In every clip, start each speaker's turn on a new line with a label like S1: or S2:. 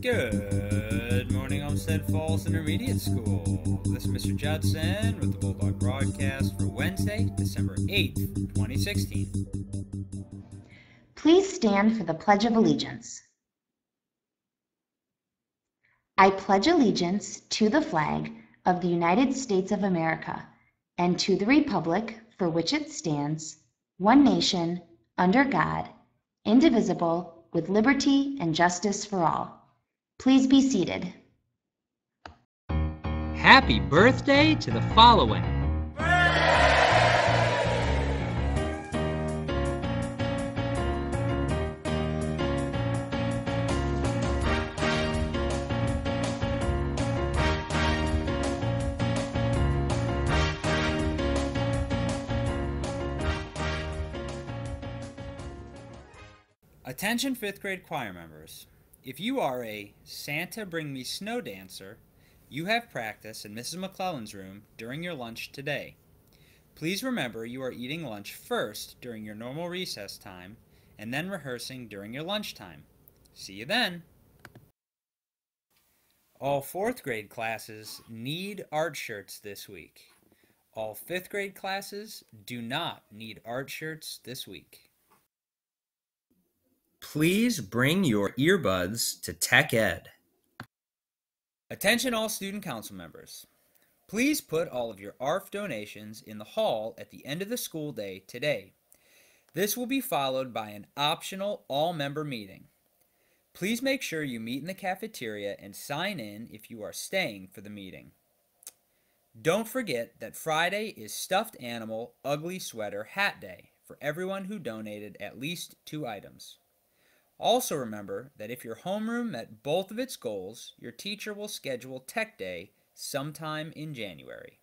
S1: Good morning, Olmsted Falls Intermediate School. This is Mr. Judson with the Bulldog Broadcast for Wednesday, December 8th, 2016.
S2: Please stand for the Pledge of Allegiance. I pledge allegiance to the flag of the United States of America and to the republic for which it stands, one nation, under God, indivisible, with liberty and justice for all. Please be seated.
S3: Happy birthday to the following.
S1: Attention fifth grade choir members. If you are a Santa Bring Me Snow dancer, you have practice in Mrs. McClellan's room during your lunch today. Please remember you are eating lunch first during your normal recess time and then rehearsing during your lunchtime. See you then! All fourth grade classes need art shirts this week. All fifth grade classes do not need art shirts this week. Please bring your earbuds to Tech Ed. Attention all student council members. Please put all of your ARF donations in the hall at the end of the school day today. This will be followed by an optional all-member meeting. Please make sure you meet in the cafeteria and sign in if you are staying for the meeting. Don't forget that Friday is Stuffed Animal Ugly Sweater Hat Day for everyone who donated at least two items. Also remember that if your homeroom met both of its goals, your teacher will schedule Tech Day sometime in January.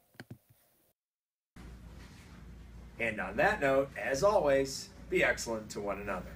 S4: And on that note, as always, be excellent to one another.